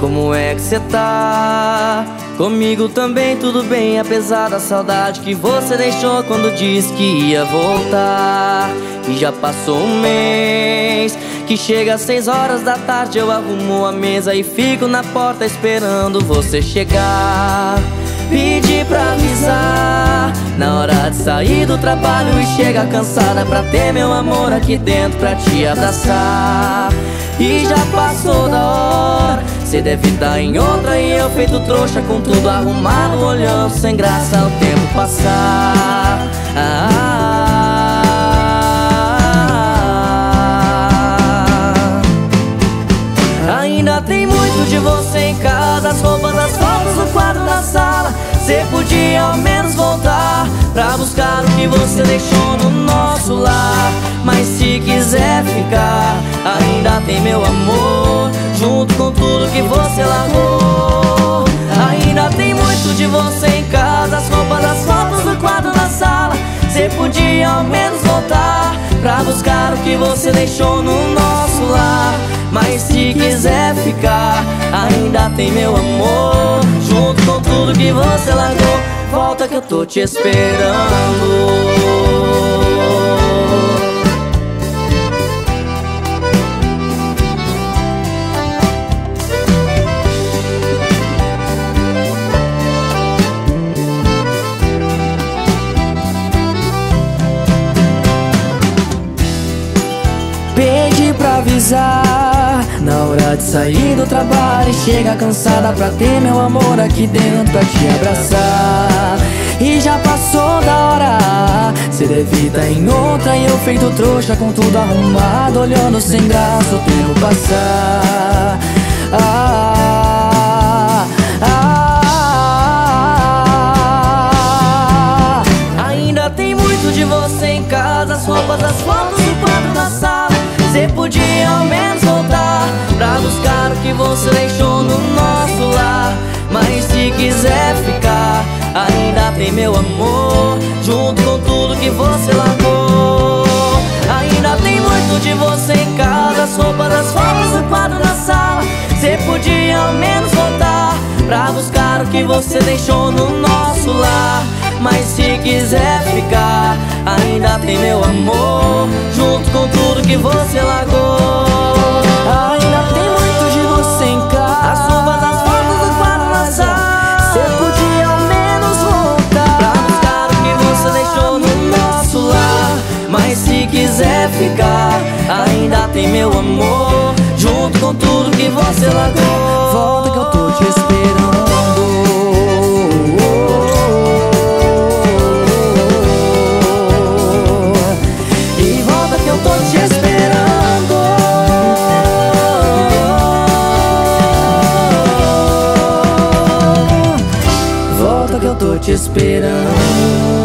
como é que cê tá? Comigo também tudo bem, apesar da saudade que você deixou quando disse que ia voltar. E já passou um mês, que chega às seis horas da tarde eu arrumo a mesa e fico na porta esperando você chegar. Pedi pra hora de sair do trabalho e chega cansada pra ter meu amor aqui dentro pra te abraçar. E já passou da hora Cê deve estar tá em outra e eu feito trouxa Com tudo arrumado, olhando sem graça o tempo passar. Ah, Ainda tem muito de você em casa As roupas, as fotos, o quadro da sala Cê podia ao menos voltar Pra buscar o que você deixou no nosso lar. Mas se quiser ficar Ainda tem meu amor Junto com tudo que você largou. Ainda tem muito de você em casa As roupas, as fotos, o quadro da sala. Você podia ao menos voltar Pra buscar o que você deixou no nosso lar. Mas se quiser ficar Ainda tem meu amor tudo que você largou. Volta que eu tô te esperando de sair do trabalho E chega cansada pra ter meu amor aqui dentro Pra te abraçar. E já passou da hora Cê tá em outra E eu feito trouxa com tudo arrumado Olhando sem graça o tempo passar. Ah, ah, ah, Ainda tem muito de você em casa As roupas, as fotos, o quadro da sala. Cê podia ao menos voltar Pra buscar o que você deixou no nosso lar. Mas se quiser ficar Ainda tem meu amor Junto com tudo que você largou. Ainda tem muito de você em casa As roupas, as o quadro da sala. Cê podia ao menos voltar Pra buscar o que você deixou no nosso lar. Mas se quiser ficar Ainda tem meu amor Junto com tudo que você largou quiser ficar Ainda tem meu amor Junto com tudo que você largou. Volta que eu tô te esperando. Te esperando